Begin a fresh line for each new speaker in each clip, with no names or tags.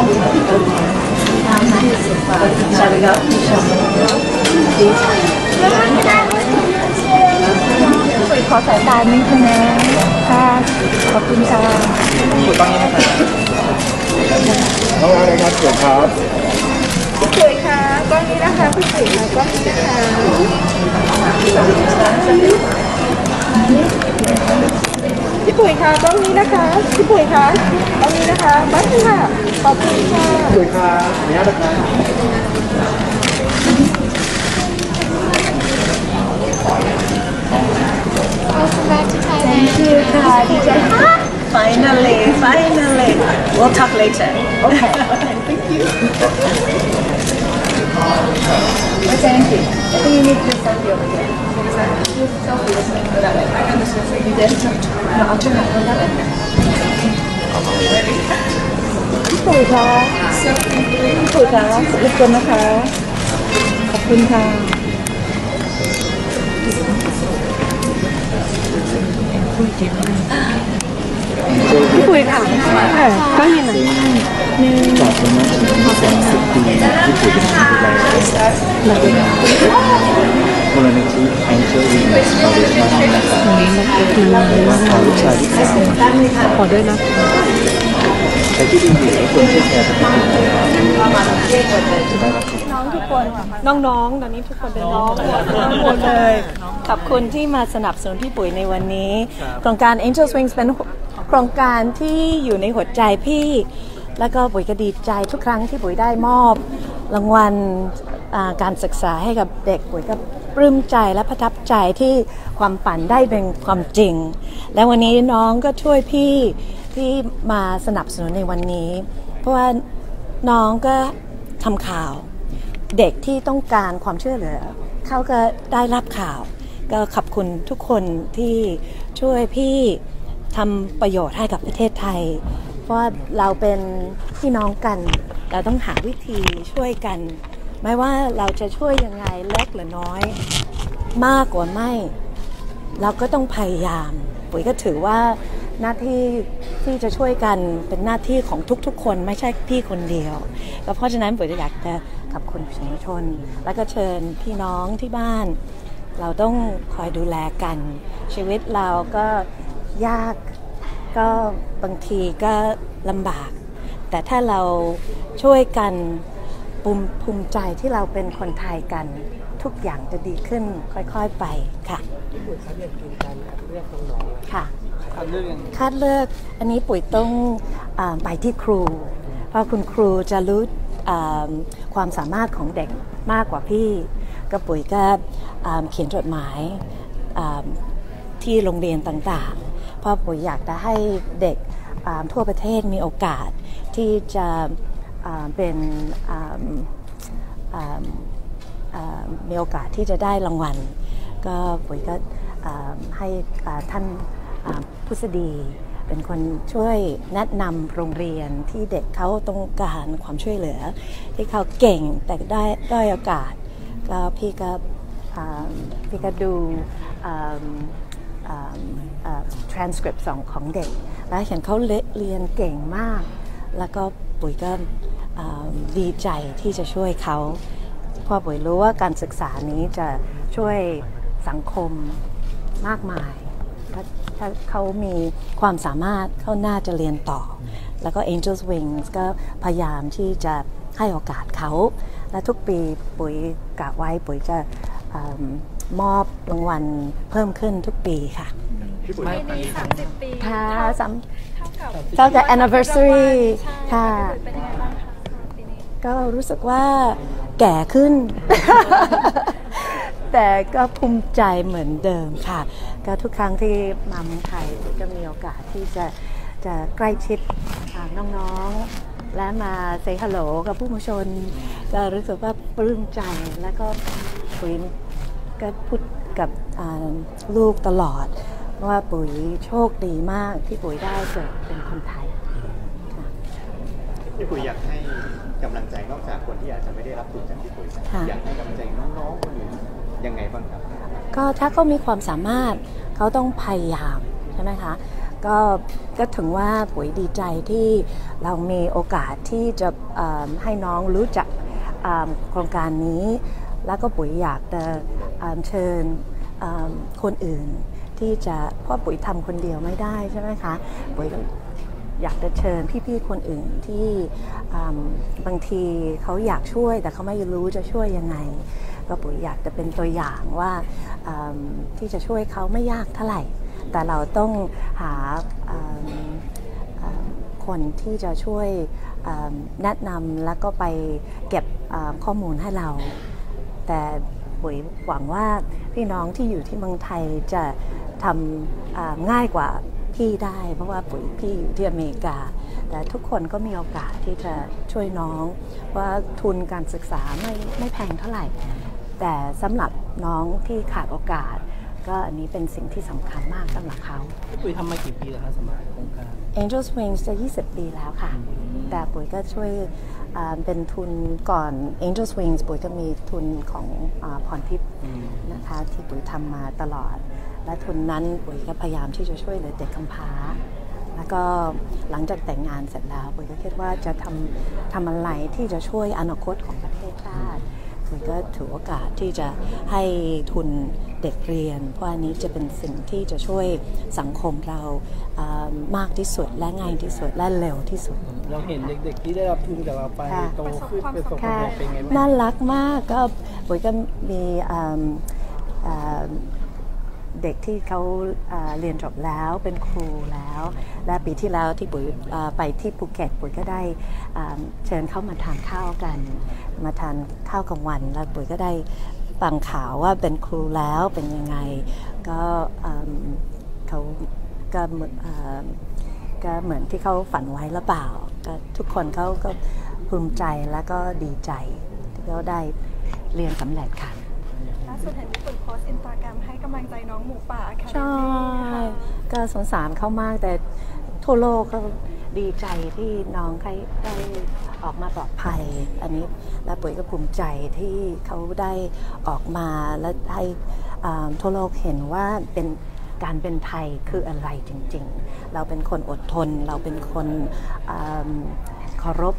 ขอสายตานิดนึงนะค่ะขอบคุณค่ะ
ถูกต้องนี้นะครับน้องอะไรครับเกิดครับ
พี่ปุ๋ยค่ะกล้องนี้นะคะพี่ปุ๋ยมากล้องนี้นะคะ พี่ปุ๋ยค่ะกล้องนี้นะคะพี่ปุ๋ยค่ะกล้องนี้นะคะบัสค่ะขอบคุณค่ะ
เกิดครับขออนุญาตนะครับ
ชื่อค่ะดีใจค่ะ
Finally, finally. We'll talk later.
Okay. Thank you. Well, thank you. I think you need to selfie over here. You selfie with me. That way. I can just selfie. You did? No, I'll turn around that way. พี่ปุ๋ยคะพี่ปุ๋ยคะรบกวนนะคะ ขอบคุณค่ะพี่ปุ๋ยค่ะก็ยังไง
จากสมัยถึงสองสิบปีที่ถือเป็นคนดูแล มูลนิธิแองเจิลวิงส์ฟาวเดชั่นนะครับว่าพาลูกชายที่สาม
ขอด้วยนะ
ใช้ที่ดีอยู่ให้คนช่วยแชร์จะได้รับ
น้องทุกคนน้องๆตอนนี้ทุกคนเป็นน้องหมดน้องหมดเลยขอบคุณที่มาสนับสนุนพี่ปุ๋ยในวันนี้ โครงการ Angel Swings เป็นโครงการที่อยู่ในหัวใจพี่ แล้วก็ปุ๋ยก็ดีใจทุกครั้งที่ปุ๋ยได้มอบรางวัล การศึกษาให้กับเด็กปุ๋ยก็ปลื้มใจและประทับใจที่ความฝันได้เป็นความจริง และวันนี้น้องก็ช่วยพี่ที่มาสนับสนุนในวันนี้ เพราะว่าน้องก็ทำข่าว เด็กที่ต้องการความช่วยเหลือเขาก็ได้รับข่าว ก็ขอบคุณทุกคนที่ช่วยพี่ทำประโยชน์ให้กับประเทศไทย เพราะเราเป็นพี่น้องกัน เราต้องหาวิธีช่วยกัน ไม่ว่าเราจะช่วยยังไงเล็กหรือน้อย มากกว่าไม่ เราก็ต้องพยายาม ปุ๋ยก็ถือว่าหน้าที่ที่จะช่วยกันเป็นหน้าที่ของทุกๆ คนไม่ใช่พี่คนเดียวก็เพราะฉะนั้นปุ๋ยจะอยากจะขอบคุณประชาชน แล้วก็เชิญพี่น้องที่บ้าน เราต้องคอยดูแลกัน ชีวิตเราก็ยากก็บางทีก็ลำบาก แต่ถ้าเราช่วยกัน ภูมิภูมิใจที่เราเป็นคนไทยกัน ทุกอย่างจะดีขึ้นค่อยๆไปค่ะค่ะ
คัดเลือกยัง
คัดเลือกอันนี้ปุ๋ยต้องอาไปที่ครู เพราะคุณครูจะรู้อ่าความสามารถของเด็กมากกว่าพี่ก็ปุ๋ยก็อ่าเขียนจดหมายอ่าที่โรงเรียนต่างๆ เพราะปุ๋ยอยากจะให้เด็กอ่าทั่วประเทศมีโอกาสที่จะอ่า เป็นมีโอกาสที่จะได้รางวัล ก็ปุ๋ยก็ให้ท่านผู้สดีเป็นคนช่วยแนะนำโรงเรียนที่เด็กเขาต้องการความช่วยเหลือ ที่เขาเก่งแต่ได้ด้อยโอกาสก็พี่ก็พี่ก็ดูอ่าอ่าอ่า transcript ของของเด็ก แล้วเห็นเขาเลเรียนเก่งมาก แล้วก็ปุ๋ยก็ ดีใจที่จะช่วยเขาเพอปุ๋ยรู้ว่าการศึกษานี้จะช่วยสังคมมากมายถ้าถ้าเขามีความสามารถเขาน่าจะเรียนต่อ แล้วก็ Angels Wings ก็พยายามที่จะให้โอกาสเขา และทุกปีปุ๋ยกะไว้ปุ๋ยจะอามอบรางวัลเพิ่มขึ้นทุกปีค่ะ
พี่ปุ๋ย
ปีนี้30 ปี
ค่ะสำ
เท่ากับ
เท่ากับ anniversary
ใช่
ค่ะ
เป็นยังไงบ้างคะปีนี้
ก็รู้สึกว่าแก่ขึ้น แต่ก็ภูมิใจเหมือนเดิมค่ะ ก็ทุกครั้งที่มาเมืองไทยก็มีโอกาสที่จะจะใกล้ชิดน้องๆ และมาเซฮัลโหลกับผู้มชน ก็รู้สึกว่าปลื้มใจแล้วก็ปุ๋ยก็พูดกับลูกตลอด ว่าปุ๋ยโชคดีมากที่ปุ๋ยได้เกิดเป็นคนไทย
พี่ปุ๋ยอยากให้ กำลังใจนอกจากคนที่อาจจะไม่ได้รับทุนจากพี่ปุ๋ย
ค่ะ
อยากให้กำลังใจน้องๆคนอื่นยังไงบ้างครับ
ก็ถ้าเขามีความสามารถเขาต้องพยายามใช่ไหมคะก็ก็ถึงว่าปุ๋ยดีใจที่เรามีโอกาสที่จะเอ่อให้น้องรู้จักอ่าโครงการนี้ แล้วก็ปุ๋ยอยากจะอ่าเชิญอ่าคนอื่น ที่จะเพราะปุ๋ยทำคนเดียวไม่ได้ใช่ไหมคะปุ๋ยก็ อยากจะเชิญพี่ๆคนอื่นที่บางทีเขาอยากช่วยแต่เขาไม่รู้จะช่วยยังไง ก็ปุ๋ยอยากจะเป็นตัวอย่างว่าที่จะช่วยเขาไม่ยากเท่าไหร่ แต่เราต้องหาคนที่จะช่วยแนะนำแล้วก็ไปเก็บข้อมูลให้เรา แต่ปุ๋ยหวังว่าพี่น้องที่อยู่ที่เมืองไทยจะทำง่ายกว่า พี่ได้ เพราะว่าปุ๋ยพี่อยู่ที่อเมริกา แต่ทุกคนก็มีโอกาสที่จะช่วยน้อง ว่าทุนการศึกษาไม่ไม่แพงเท่าไหร่ แต่สำหรับน้องที่ขาดโอกาส ก็อันนี้เป็นสิ่งที่สำคัญมากสำหรับเขา
พี่ปุ๋ยทำมากี่ปีแล้วคะสำหรับโครงการ
Angels Wings จะ 20 ปีแล้วค่ะ แต่ปุ๋ยก็ช่วยอ่าเป็นทุนก่อน Angels Wings ปุ๋ยก็มีทุนของอาพรทิพย์นะคะที่ปุ๋ยทำมาตลอด และทุนนั้นปุ๋ยก็พยายามที่จะช่วยเหลือเด็กกำพร้าแล้วก็หลังจากแต่งงานเสร็จแล้วปุ๋ยก็คิดว่าจะทำทำอะไรที่จะช่วยอนาคตของประเทศชาติปุ๋ยก็ถือโอกาสที่จะให้ทุนเด็กเรียน เพราะอันนี้จะเป็นสิ่งที่จะช่วยสังคมเราอ่ามากที่สุดและง่ายที่สุดและเร็วที่สุด
เราเห็นเด็กๆที่ได้รับทุนจากเราไป
ค่ะ
โตขึ้นเป็นสมควา
ค่ะ
มเป็นไงบ้าง
น่ารักมากก็ปุ๋ยก็มีอ่าอ่า เด็กที่เขาอ่าเรียนจบแล้วเป็นครูแล้ว และปีที่แล้วที่ปุ๋ยไปที่ภูเก็ตปุ๋ยก็ได้เชิญเข้ามาทานข้าวกัน มาทานข้าวกลางวัน แล้วปุ๋ยก็ได้ฟังข่าวว่าเป็นครูแล้วเป็นยังไง ก็เขาก็เหมือนก็เหมือนที่เขาฝันไว้หรือเปล่าก็ทุกคนเขาก็ภูมิใจแล้วก็ดีใจที่เขาได้เรียนสำเร็จค่ะ
ล่าสุดเห็นญี่ปุ่นโพสอินสตาแกรมให้กำลังใจน้องหมูป่าค่ะ
ใช่ก็สงสารเขามากแต่ทั่วโลกก็ดีใจที่น้องได้ออกมาปลอดภัย อันนี้และปุ๋ยก็ภูมิใจที่เขาได้ออกมาและให้ทั่วโลกเห็นว่าเป็นการเป็นไทยคืออะไรจริงๆ เราเป็นคนอดทน เราเป็นคนเคารพ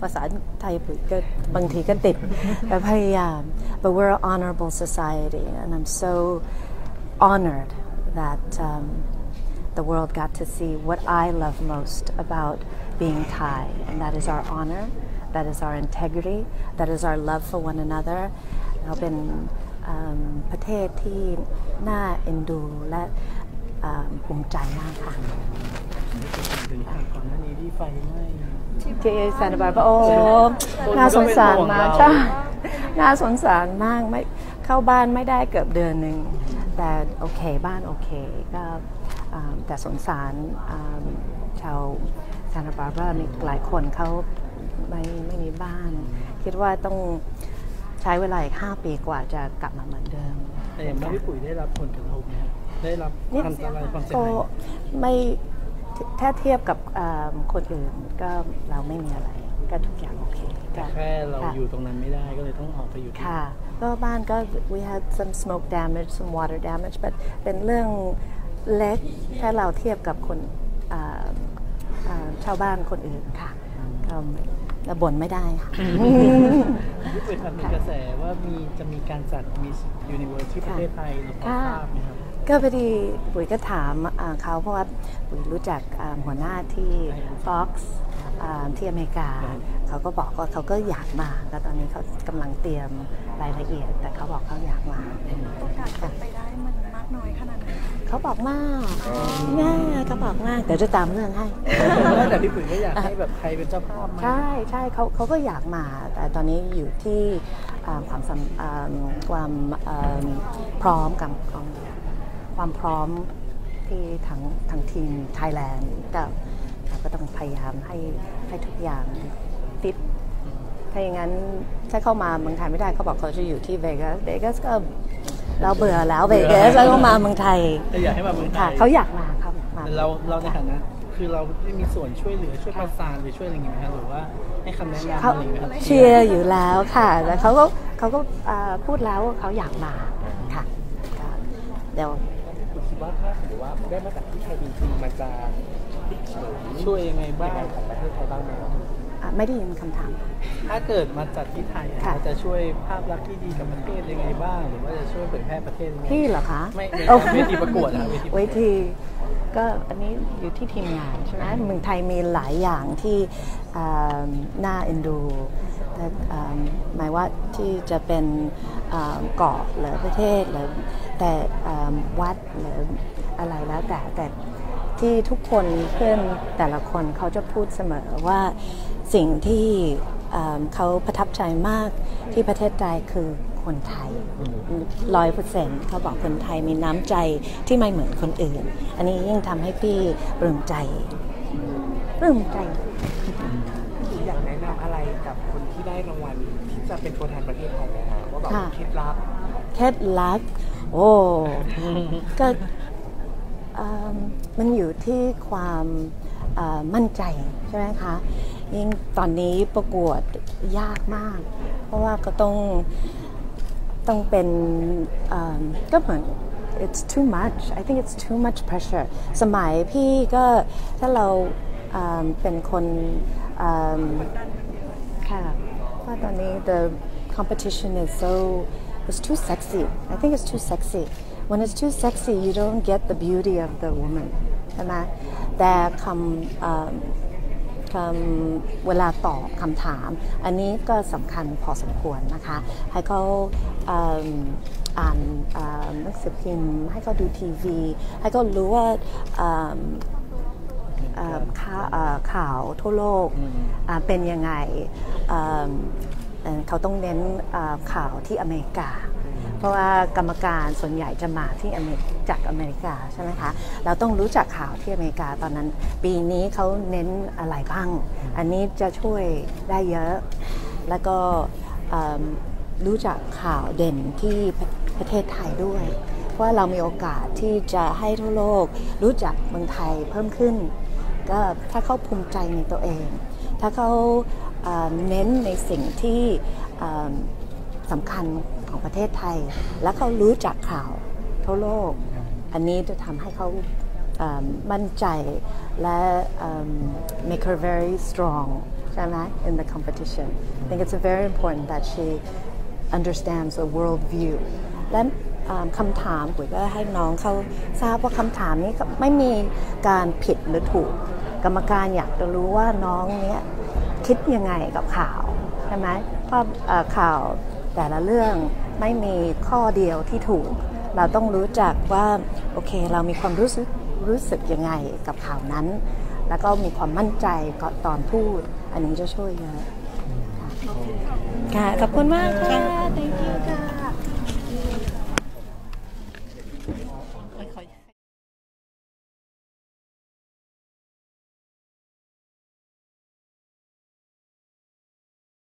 ภาษาไทยก็บางทีก็ติดแต่พยายาม but we're an honorable society and I'm so honored that um, the world got to see what I love most about being Thai and that is our honor that is our integrity that is our love for one another เราเป็นอืมประเทศที่น่าเอ็นดูและภูมิใจมากค่ะ
ถึงข่าวก่อนหน้านี้ที่ไฟไหม้
ที่ซานตาบาร์บาโอ้น่าสงสารมาก
คนก็เป็นห่วงเรา
ใช่น่าสงสารมากไม่เข้าบ้านไม่ได้เกือบเดือนหนึ่งแต่โอเคบ้านโอเคก็อ่าแต่สงสารอ่าชาวซานตาบาร์บามีหลายคนเขาไม่ไม่มีบ้าน คิดว่าต้องใช้เวลาอีก 5 ปีกว่าจะกลับมาเหมือนเดิม
แต่อย่างว่าพี่ปุ๋ยได้รับผลกระทบไหมครับได้รับ
นิด
อันตรายความเสีย
ก็
หาย
ไม่ ถ้าเทียบกับอ่าคนอื่นก็เราไม่มีอะไรก็ทุกอย่างโอเคก็
แค่เรา
ค่ะ
อยู่ตรงนั้นไม่ได้ก็เลยต้องออกไปอยู่ที่
ค่ะก็บ้านก็ we had some smoke damage some water damage but เป็นเรื่องเล็กถ้าเราเทียบกับคนอ่าอ่าชาวบ้านคนอื่นค่ะก็เราบ่นไม่ได้ค่ะ
พี่ปุ๋ยทำมีกระแสว่ามีจะมีการจัดมิสยูนิเวิร์สที่ประเทศไทยเราพอทราบไหมครับ
ก็พอดีปุ๋ยก็ถามอ่าเขาเพราะว่าปุ๋ยรู้จักอ่าหัวหน้าที่ Fox อ่าที่อเมริกา เขาก็บอกว่าเขาก็อยากมาแล้วตอนนี้เขากำลังเตรียมรายละเอียด แต่เขาบอกเขาอยากมา
โอกาสเป็นไปได้มันมากน้อยขนาดไหน
เขาบอกมากง่ายเขาบอกมากเดี๋ยวจะตามเรื่องให้
แต่พี่ปุ๋ยก็อยากให้แบบใครเป็นเจ้าภาพไหม
ใช่ใช่เขาเขาก็อยากมา แต่ตอนนี้อยู่ที่อ่าความสำอ่าความอ่าพร้อมกับของ ความพร้อมที่ทางทางทีมไทยแลนด์ก็เราก็ต้องพยายามให้ให้ทุกอย่างฟิตถ้าอย่างนั้นถ้าเข้ามาเมืองไทยไม่ได้เขาบอกเขาจะอยู่ที่เวกัสเวกัสก็เราเบื่อแล้วเวกัสแล้วก็มาเมืองไทย
แต่อยากให้มาเมืองไท
ค่ะ
ย
เขาอยากมาครับมา
แต่เราเราในฐานะคือเราได้มีส่วนช่วยเหลือช่วยประสานหรือช่วยอะไรอย่างเงี้ยไหมครับหรือว่าให้คำแนะนำ
เขา
อะไรอย่างเงี้ยครับ
เชียร์อยู่แล้วค่ะแล้วเขาก็เขาก็อ่าพูดแล้วว่าเขาอยากมาค่ะก็เดี๋ยว
คุณคิด ว่าถ้าสมมติว่าได้มาจากที่ไทยจริงๆมันจะช่วยยังไงบ้างของประเทศไทยบ้างไหมครับ
อะไม่ได้ยินคำถาม
ถ้าเกิดมาจากที่ไทยอะ
ค่ะ
มันจะช่วยภาพลักษณ์ที่ดีกับประเทศยังไงบ้าง หรือว่าจะช่วยเผยแพร่ประเทศยังไง
พี่เหรอคะ
ไม่ใน
โอ้
เวทีประกวดนะเวทีประกวด
เวทีก็อันนี้อยู่ที่ทีมงานใช่ไหมเมืองไทยมีหลายอย่างที่อ่าน่าเอ็นดูแต่อ่า หมายว่าที่จะเป็นเกาะหรือประเทศหรือแต่วัดหรืออะไรแล้วแต่แต่ที่ทุกคนเพื่อนแต่ละคนเขาจะพูดเสมอว่าสิ่งที่เขาประทับใจมากที่ประเทศไทยคือคนไทยร้อยเปอร์เซ็นต์เขาบอกคนไทยมีน้ำใจที่ไม่เหมือนคนอื่น อันนี้ยิ่งทำให้พี่ปลื้มใจปลื้มใจ
ที่ได้รางวัลที่จะเป็นตัวแทนประเทศไทยไหมคะว่าแบบ
ค่ะ
เคล็ดลับ
เคล็ดลับโอ้ก็เอิ่มมันอยู่ที่ความเอ่อมั่นใจใช่ไหมคะยิ่งตอนนี้ประกวดยากมาก เพราะว่าก็ต้องต้องเป็นเอิ่มก็เหมือน it's too much I think it's too much pressure สมัยพี่ก็ถ้าเราเอิ่มเป็นคนเอิ่มค่ะ ว่าตอนนี้ the competition is so it's too sexy I think it's too sexy when it's too sexy you don't get the beauty of the woman ใช่ไหมแต่คำคำเวลาตอบคำถาม อันนี้ก็สำคัญพอสมควรนะคะ ให้เขาอ่านหนังสือพิมพ์ ให้เขาดูทีวี ให้เขารู้ว่า ข่าเอ่อข่าวทั่วโลกอ่าเป็นยังไงเอิ่มเอ่อเขาต้องเน้นเอ่อข่าวที่อเมริกา เพราะว่ากรรมการส่วนใหญ่จะมาที่อเมริจากอเมริกาใช่ไหมคะเราต้องรู้จักข่าวที่อเมริกาตอนนั้น ปีนี้เขาเน้นอะไรบ้าง อันนี้จะช่วยได้เยอะ แล้วก็เอิ่มรู้จักข่าวเด่นที่ประประเทศไทยด้วยเพราะว่าเรามีโอกาสที่จะให้ทั่วโลกรู้จักเมืองไทยเพิ่มขึ้น ก็ถ้าเขาภูมิใจในตัวเอง ถ้าเขาเน้นในสิ่งที่สำคัญของประเทศไทย และเขารู้จักข่าวทั่วโลก อันนี้จะทำให้เขามั่นใจและ make her very strong ใช่ไหม in the competition I think it's very important that she understands the world view และ อ่าคำถามปุ๋ยก็ให้น้องเขาทราบว่าคำถามนี้ก็ไม่มีการผิดหรือถูก กรรมการอยากจะรู้ว่าน้องเนี้ยคิดยังไงกับข่าวใช่ไหมเพราะเอ่อข่าวแต่ละเรื่องไม่มีข้อเดียวที่ถูก เราต้องรู้จักว่าโอเค เรามีความรู้สึกรู้สึกยังไงกับข่าวนั้น แล้วก็มีความมั่นใจก่อนตอนพูด อันนี้จะช่วยเยอะค่ะขอบคุณมากค่ะ thank you ค่ะ